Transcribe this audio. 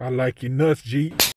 I like your nuts, G.